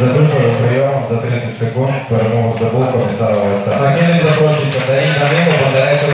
Задушливий прийом за 30 секунд. Перемогу здобув комісар Олександр. Загинули запрошується Дарін Галимов, директор